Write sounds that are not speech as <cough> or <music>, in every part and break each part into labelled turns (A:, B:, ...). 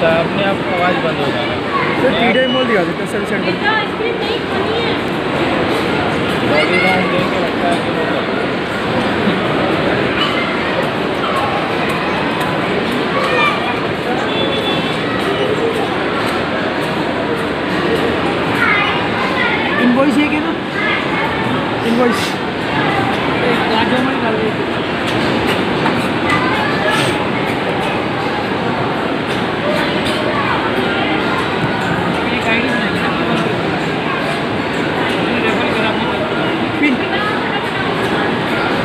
A: होता है अपने आप आवाज़ बंद हो जाता है।
B: सर टी मॉल दिखा देते हैं सर्विस सेंटर।
C: बेटा आइसक्रीम नहीं खानी है
A: बॉडी राउंड देख के लगता है कि वो
B: इनवॉइस ये क्या ना? इनवॉइस पिन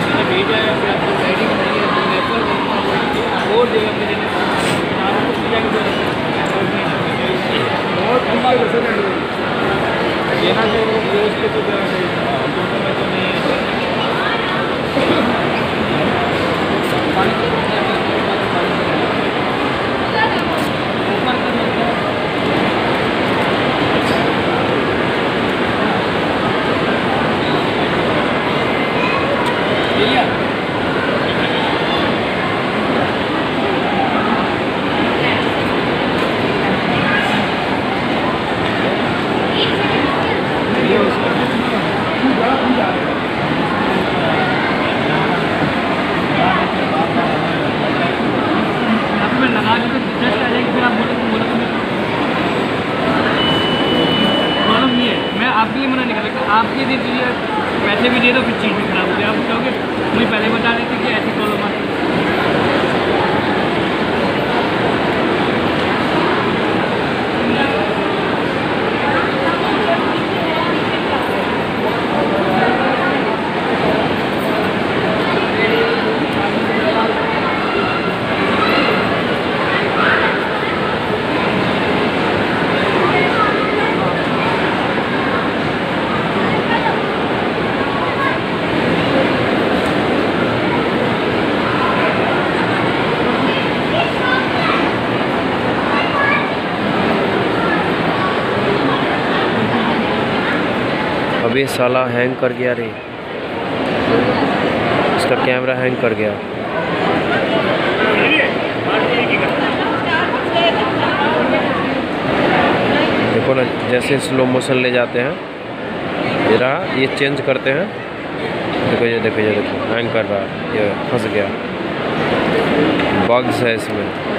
A: मैंने भेजा है फिर आपको गाइडिंग नहीं है तो रेफर करना पड़ेगा और जगह पे देने आपको उसकी जाके
B: बहुत लंबा है सर एंड्रॉइड
A: देना तो वो दोस्त के तो देना चाहिए दोस्तों में तो नहीं है
D: प्रॉब्लम ये है मैं आपके लिए मना नहीं कर सकता आपके दीजिए पैसे भी दे दो, फिर चीज़ भी खराब हो जाए। आप कहोगे मुझे पहले बता देते कि ऐसी प्रॉब्लम आती
E: अभी साला हैंग कर गया रे। इसका कैमरा हैंग कर गया। देखो ना, जैसे स्लो मोशन ले जाते हैं ये ये चेंज करते हैं। देखो ये देखो ये, देखो हैंग कर रहा है, ये फंस गया। बग्स है इसमें।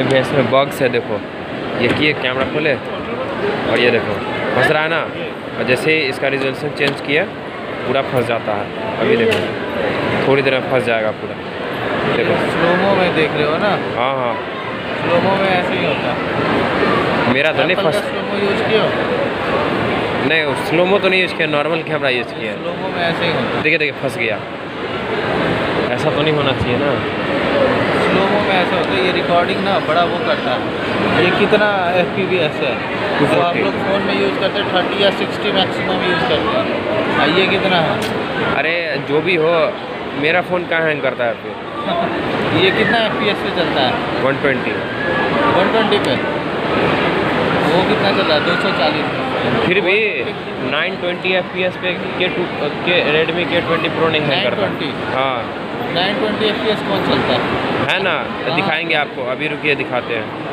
E: ये भी इसमें बग्स है देखो। ये किए कैमरा खोले? और ये देखो फंस रहा है ना? और जैसे ही इसका रिजोल्यूशन चेंज किया पूरा फंस जाता है। अभी देखो थोड़ी देर में फंस जाएगा पूरा। देखो।
A: स्लोमो में देख रहे हो ना?
E: हाँ हाँ।
A: स्लोमो में ऐसे ही होता है।
E: मेरा तो नहीं फंस
A: स्लोमो यूज़ किया?
E: नहीं स्लोमो तो नहीं यूज़ किया नॉर्मल कैमरा यूज़ किया।
A: स्लोमो में ऐसे ही होता
E: देखिए देखिए फंस गया। ऐसा तो नहीं होना चाहिए ना।
A: स्लोमो में ऐसे होता है ये रिकॉर्डिंग ना बड़ा वो करता है। ये कितना एफ़ पी बी एस है। तो आप लोग फ़ोन में यूज़ करते हैं थर्टी या सिक्सटी मैक्सिमम यूज़ करते हैं। ये कितना है?
E: अरे जो भी हो मेरा फ़ोन कहाँ हैंग करता है फिर? <laughs>
A: ये कितना एफ़ पी एस पे चलता है?
E: वन ट्वेंटी
A: वन ट्वेंटी पे? वो कितना चल रहा है? दो सौ चालीस।
E: फिर भी 920 एफ़ पी एस पे के टू के रेडमी के ट्वेंटी प्रो नहीं हैंग करता। हाँ।
A: Nine twenty F P S कौन चलता है?
E: है ना
A: हाँ।
E: दिखाएँगे आपको। अभी रुकिए दिखाते हैं।